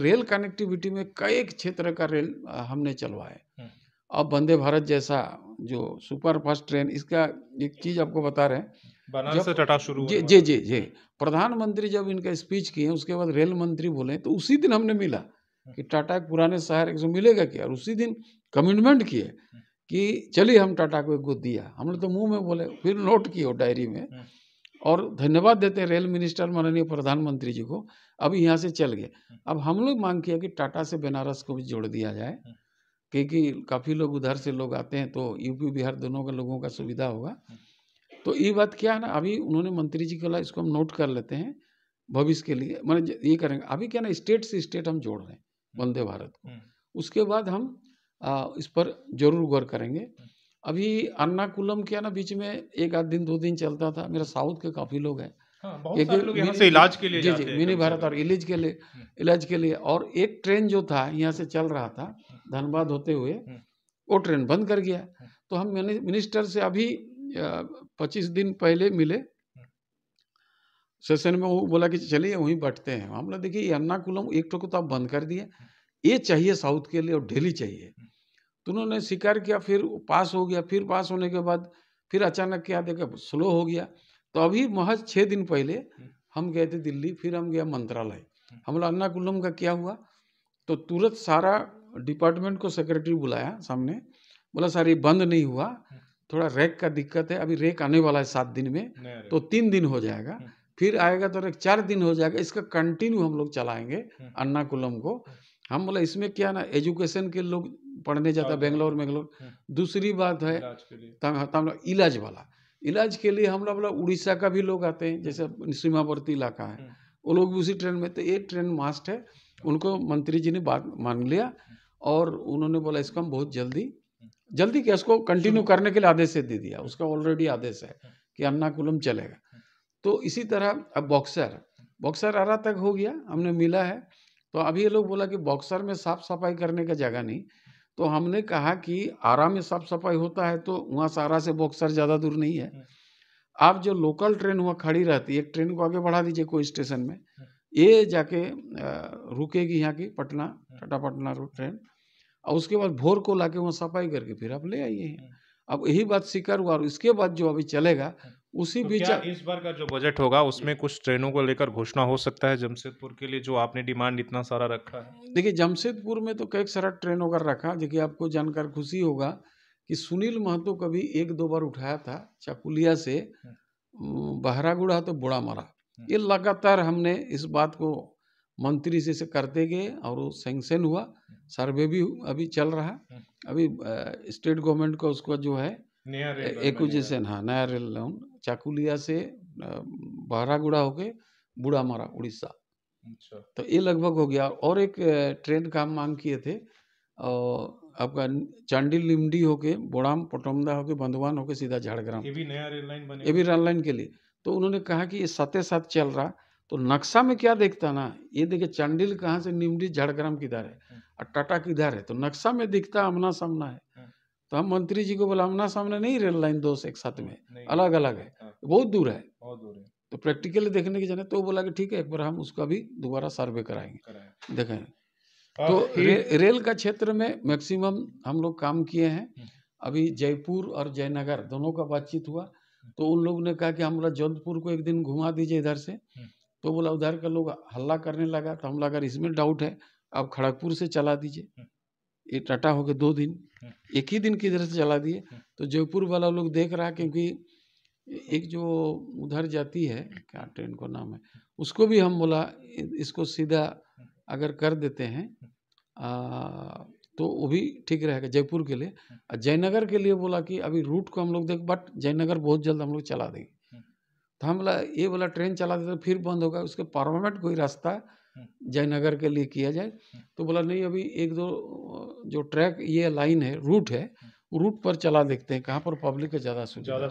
Rail connectivity में कई क्षेत्र का रेल हमने चलवाए। हम्म। अब वंदे भारत जैसा जो सुपर फास्ट ट्रेन इसका एक चीज़ आपको बता रहे हैं। बनारस से टाटा शुरू जी जी जी जी। प्रधानमंत्री जब इनका स्पीच किए उसके बाद रेल मंत्री बोले तो उसी दिन हमने मिला कि टाटा एक पुराने शहर एक सौ मिलेगा क्या? और उसी दिन कमिटमेंट किए कि चलिए हम टाटा को एक गो दिया। हमने तो मुँह में बोले फिर नोट किए डायरी में हम्म। और धन्यवाद देते हैं रेल मिनिस्टर माननीय प्रधानमंत्री जी को। अभी यहाँ से चल गए। अब हम लोग मांग किया कि टाटा से बनारस को भी जोड़ दिया जाए। हम्म। क्योंकि काफ़ी लोग उधर से लोग आते हैं तो यूपी बिहार दोनों के लोगों का सुविधा होगा। तो ये बात क्या है ना अभी उन्होंने मंत्री जी को इसको हम नोट कर लेते हैं भविष्य के लिए। मैंने ये करेंगे। अभी क्या ना स्टेट से स्टेट हम जोड़ रहे हैं वंदे भारत को। हम्म। उसके बाद हम आ, इस पर ज़रूर गौर करेंगे। अभी अन्नाकुलम क्या ना बीच में एक आध दिन दो दिन चलता था। मेरा साउथ के काफ़ी लोग हैं। हाँ, बहुत सारे लोग यहाँ मिनी- से इलाज के लिए जी जी मिनी भारत और इलाज के लिए हम्म। इलाज के लिए। और एक ट्रेन जो था यहाँ से चल रहा था धनबाद होते हुए हम्म। वो ट्रेन बंद कर गया। तो हम मिनि- मिनिस्टर से अभी पच्चीस दिन पहले मिले। सेशन में वो बोला कि चलिए वहीं बैठते हैं। हम लोग देखिए अन्नाकुलम एक को तो आप बंद कर दिए। ये चाहिए साउथ के लिए और दिल्ली चाहिए। तो उन्होंने स्वीकार किया फिर पास हो गया। फिर पास होने के बाद फिर अचानक क्या देखा स्लो हो गया। तो अभी महज छः दिन पहले हम गए थे दिल्ली फिर हम गया मंत्रालय। हम लोग अन्नाकुलम का क्या हुआ? तो तुरंत सारा डिपार्टमेंट को सेक्रेटरी बुलाया सामने। बोला सर ये बंद नहीं हुआ। थोड़ा रैक का दिक्कत है। अभी रैक आने वाला है सात दिन में। तो तीन दिन हो जाएगा। हम्म। फिर आएगा तो एक चार दिन हो जाएगा। इसका कंटिन्यू हम लोग चलाएँगे हम्म। अन्नाकुलम को। हम बोला इसमें क्या ना एजुकेशन के लोग पढ़ने जाता है हाँ, बेंगलोर बेंगलोर हम्म। दूसरी बात है इलाज तम तम इलाज वाला। इलाज के लिए हम लोग बोला उड़ीसा का भी लोग आते हैं जैसे सीमावर्ती इलाका है। हम्म। वो लोग भी उसी ट्रेन में तो ये ट्रेन मास्ट है उनको मंत्री जी ने बात मान लिया और उन्होंने बोला इसको हम बहुत जल्दी जल्दी क्या इसको कंटिन्यू करने के लिए आदेश दे दिया। उसका ऑलरेडी आदेश है कि अन्नाकुलम चलेगा। तो इसी तरह अब बॉक्सर बॉक्सर आरा तक हो गया हमने मिला है। तो अभी ये लोग बोला कि बॉक्सर में साफ़ सफ़ाई करने का जगह नहीं। तो हमने कहा कि आरा में साफ़ सफ़ाई होता है तो वहाँ से आरा से बॉक्सर ज़्यादा दूर नहीं है। आप जो लोकल ट्रेन वहाँ खड़ी रहती है एक ट्रेन को आगे बढ़ा दीजिए कोई स्टेशन में। ये जाके रुकेगी यहाँ की पटना टाटा पटना रोड ट्रेन और उसके बाद भोर को लाके वहाँ सफ़ाई करके फिर आप ले आइए। अब यही बात स्वीकार हुआ और इसके बाद जो अभी चलेगा उसी तो बीच क्या इस बार का जो बजट होगा उसमें कुछ ट्रेनों को लेकर घोषणा हो सकता है? जमशेदपुर के लिए जो आपने डिमांड इतना सारा रखा है। देखिए जमशेदपुर में तो कई सारा ट्रेन होकर रखा देखिए आपको जानकर खुशी होगा कि सुनील महतो कभी एक दो बार उठाया था चाकुलिया से। बहरागुड़ा तो बुढ़ा मरा। ये लगातार हमने इस बात को मंत्री से, से करते गए और वो सेंक्शन हुआ। सर्वे भी अभी चल रहा अभी स्टेट गवर्नमेंट का उसका जो है नया रेल एक्विजिशन हाँ नया रेल लाइन चाकुलिया से बहरागुड़ा होके बुढ़ा मारा उड़ीसा। अच्छा। तो ये लगभग हो गया। और एक ट्रेन का हम मांग किए थे और आपका चांडी लिमडी होके बोड़ाम पटोमदा होके बंधवान होके सीधा झाड़ग्राम। ये भी नया रेल लाइन बने ये भी रेल लाइन के लिए। तो उन्होंने कहा कि ये साथे साथ चल रहा। तो नक्शा में क्या देखता ना ये देखिए चांडिल कहाँ से निमडी झाड़ग्राम किधर है? और टाटा किधर है? तो नक्शा में दिखता आमना सामना है। हम्म। तो हम मंत्री जी को बोला आमना सामने नहीं रेल लाइन दो से एक साथ में। अलग अलग है। हाँ, बहुत दूर है। बहुत दूर है। तो प्रैक्टिकली देखने की जाने तो बोला कि ठीक है एक बार हम उसका भी दोबारा सर्वे कराएँगे। देखें। तो रे, रेल का क्षेत्र में मैक्सिमम हम लोग काम किए हैं। हम्म। अभी जयपुर और जयनगर दोनों का बातचीत हुआ। तो उन लोगों ने कहा कि हम बोला जोधपुर को एक दिन घुमा दीजिए इधर से। हम्म। तो बोला उधर का लोग हल्ला करने लगा। तो हम लगा इसमें डाउट है आप खड़गपुर से चला दीजिए। हम्म। ये टाटा हो गए दो दिन हम्म। एक ही दिन किधर से चला दिए? हम्म। तो जयपुर वाला लोग देख रहा है क्योंकि एक जो उधर जाती है क्या ट्रेन को नाम है उसको भी हम बोला इसको सीधा अगर कर देते हैं आ, तो वो भी ठीक रहेगा जयपुर के लिए। और जयनगर के लिए बोला कि अभी रूट को हम लोग देख बट जयनगर बहुत जल्द हम लोग चला देंगे। तो हम बोला ये वाला ट्रेन चला देते तो फिर बंद होगा उसके परमानेंट कोई रास्ता जयनगर के लिए किया जाए। तो बोला, नहीं, अभी एक दो, जो ट्रैक, ये लाइन है, रूट है, रूट पर चला देखते हैं, कहाँ पर पब्लिक का ज़्यादा सुविधा ज़्यादा